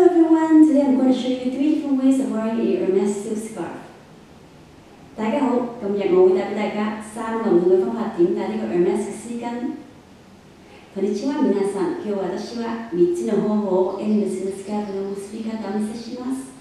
everyone. today I'm going to show you three different ways of wearing a Hermes silk scarf. 大家好，今日我會帶俾大家三個唔同嘅方法點解呢個 Hermes 嘅絲巾。こんにちは皆さん。今日私は3つの方法を Hermes のスカーフの結び方をお見せします。